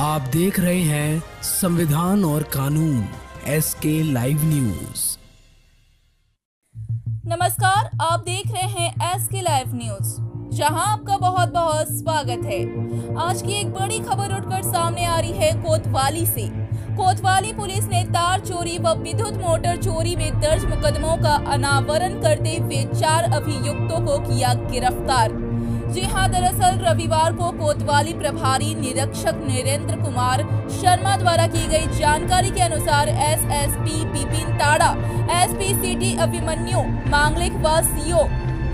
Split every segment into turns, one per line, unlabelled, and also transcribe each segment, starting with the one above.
आप देख रहे हैं संविधान और कानून एस के लाइव न्यूज़
नमस्कार, आप देख रहे हैं एस के लाइव न्यूज़ जहाँ आपका बहुत बहुत स्वागत है। आज की एक बड़ी खबर उठकर सामने आ रही है कोतवाली से। कोतवाली पुलिस ने तार चोरी व विद्युत मोटर चोरी में दर्ज मुकदमों का अनावरण करते हुए चार अभियुक्तों को किया गिरफ़्तार। जी हाँ, दरअसल रविवार को कोतवाली प्रभारी निरीक्षक नरेंद्र कुमार शर्मा द्वारा की गई जानकारी के अनुसार एसएसपी बिपिन ताड़ा, एसपी सिटी अभिमन्यु, मांगलिक व सीओ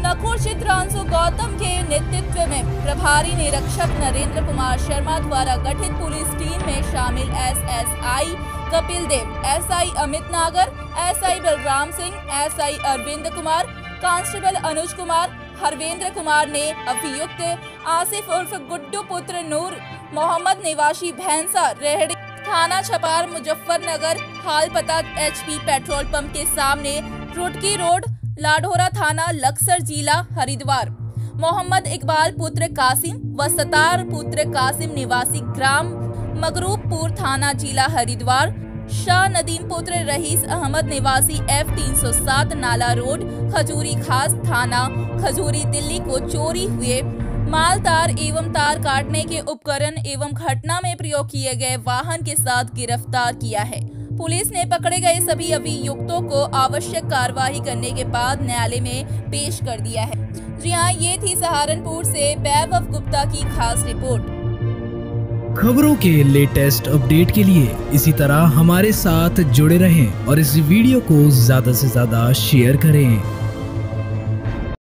नकुर चित्रांशु गौतम के नेतृत्व में प्रभारी निरीक्षक नरेंद्र कुमार शर्मा द्वारा गठित पुलिस टीम में शामिल SSI Kapil Dev, SI Amit Nagar, SI Balram Singh, SI Arvind Kumar, constable Anuj Kumar Harvendra Kumar ने अभियुक्त आसिफ उर्फ़ गुड्डू पुत्र नूर, मोहम्मद निवासी भैंसा, रेहड़ी, थाना छपार, मुजफ्फरनगर हाल पता एचपी पेट्रोल पंप के सामने रुटकी रोड, लाडोरा थाना, लक्सर जिला, हरिद्वार। मोहम्मद इकबाल पुत्र कासिम व सतार पुत्र कासिम निवासी ग्राम, मगरूबपुर थाना जिला, हरिद्वार। शाह नदीम पुत्र रहीस अहमद निवासी एफ़ 307 नाला रोड, खजूरी खास थाना, खजूरी दिल्ली को चोरी हुए। माल तार एवं तार काटने के उपकरण एवं घटना में प्रयोग किए गए वाहन के साथ गिरफ़्तार किया है। पुलिस ने पकड़े गए सभी अभियुक्तों को आवश्यक कार्रवाई करने के बाद न्यायालय में पेश कर दिया है। जी हाँ ये थी सहारनपुर से वैभव गुप्ता की खास रिपोर्ट।
खबरों के लेटेस्ट अपडेट के लिए इसी तरह हमारे साथ जुड़े रहें और इस वीडियो को ज़्यादा से ज़्यादा शेयर करें।